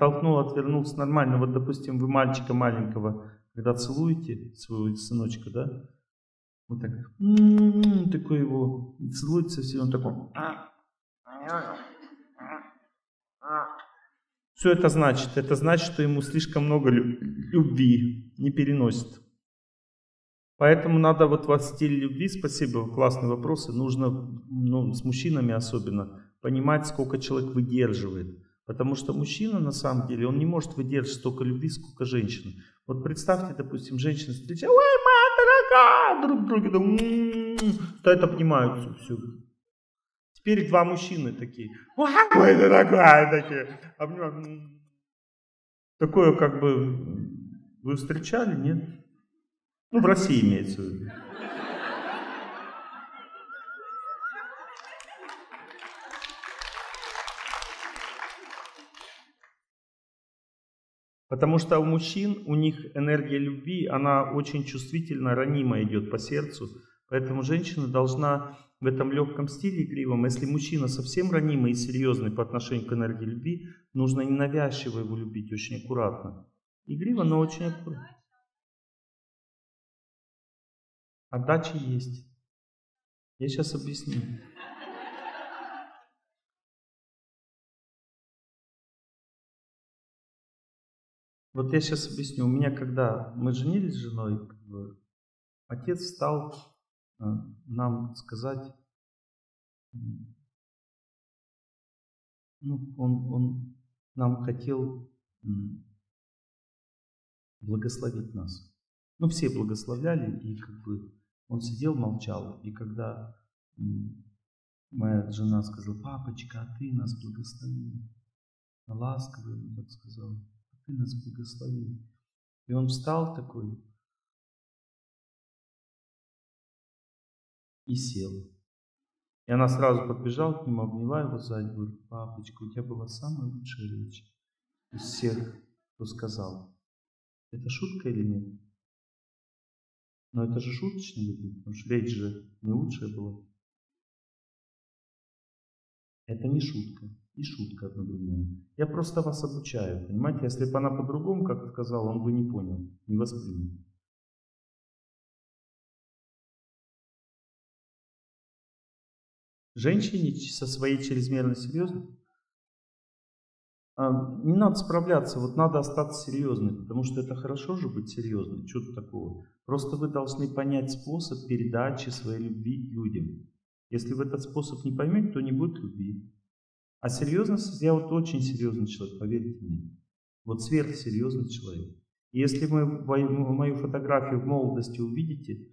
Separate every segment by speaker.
Speaker 1: оттолкнул, отвернулся нормально. Вот, допустим, вы мальчика маленького, когда целуете своего сыночка, да, вот так, м-м-м, такой его, целуется все, он такой, что это значит? Это значит, что ему слишком много любви не переносит. Поэтому надо вот в стиле любви, спасибо, классные вопросы, нужно, ну, с мужчинами особенно, понимать, сколько человек выдерживает. Потому что мужчина, на самом деле, он не может выдержать столько любви, сколько женщина. Вот представьте, допустим, женщина встречает, ой, моя дорогая, друг друга, да, м-м-м, стоят, обнимаются, все. Теперь два мужчины такие, ой, дорогая, такие, обнимают. М-м-м. Такое как бы, вы встречали, нет? Ну, в России имеется в виду. Потому что у мужчин, у них энергия любви, она очень чувствительно, ранимо идет по сердцу. Поэтому женщина должна в этом легком стиле игривом, если мужчина совсем ранимый и серьезный по отношению к энергии любви, нужно ненавязчиво его любить, очень аккуратно. Игриво, но очень аккуратно. Отдача есть. Я сейчас объясню. Вот я сейчас объясню. У меня, когда мы женились с женой, отец стал э, нам сказать, ну, он, он нам хотел благословить нас. Ну, все благословляли, и как бы он сидел, молчал, и когда моя жена сказала, папочка, а ты нас благослови. Ласково ему так сказал, ты нас благослови. И он встал такой и сел. И она сразу подбежала к нему, обняла его сзади, говорит, папочка, у тебя была самая лучшая речь из всех, кто сказал. Это шутка или нет? Но это же шуточно выглядит, потому что речь же не лучшая была. Это не шутка. И шутка одновременно. Я просто вас обучаю, понимаете? Если бы она по-другому как сказала, он бы не понял, не воспринял. Женщине со своей чрезмерной серьезностью а, не надо справляться, вот надо остаться серьезным, потому что это хорошо же быть серьезным, что-то такого. Просто вы должны понять способ передачи своей любви людям. Если вы этот способ не поймете, то не будет любви. А серьезность, я вот очень серьезный человек, поверьте мне. Вот сверхсерьезный человек. И если вы мою фотографию в молодости увидите,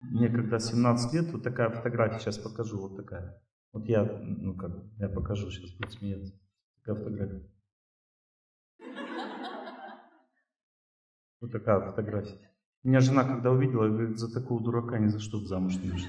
Speaker 1: мне когда 17 лет, вот такая фотография, сейчас покажу, вот такая. Вот я, ну как, я покажу, сейчас будет смеяться. Такая фотография. Вот такая фотография. Меня жена, когда увидела, говорит, за такого дурака ни за что замуж не вышла.